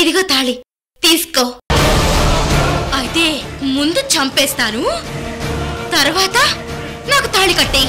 ఇదిగో తాళి తీసుకో. అయితే ముందు చంపేస్తాను. తర్వాత నాకు తాళి కట్టేయి.